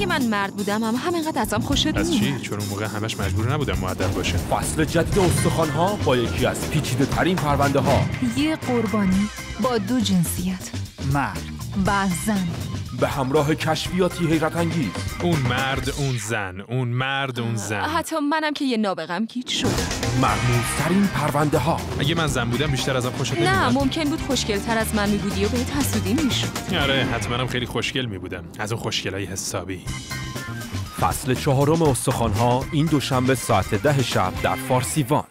اگه من مرد بودم هم همینقدر ازم خوشت از چی؟ چون اون موقع همش مجبور نبودم مؤدب باشه فصل جدید استخوان ها با یکی از پیچیده ترین پرونده ها یه قربانی با دو جنسیت. مرد. و زن. به همراه کشفیاتی حیرت انگیز اون مرد اون زن اون مرد اون زن. حتی منم که یه نابغم گیج شدم. مرموزترین پرونده ها اگه من زن بودم بیشتر ازم خوشت نه ممکن بود خوشگلتر از من میبودی و بهت حسودی می‌شد. آره حتما هم خیلی خوشگل می بودم از اون خوشگلای حسابی. فصل چهارم استخوان ها این دوشنبه ساعت ده شب در فارسیوان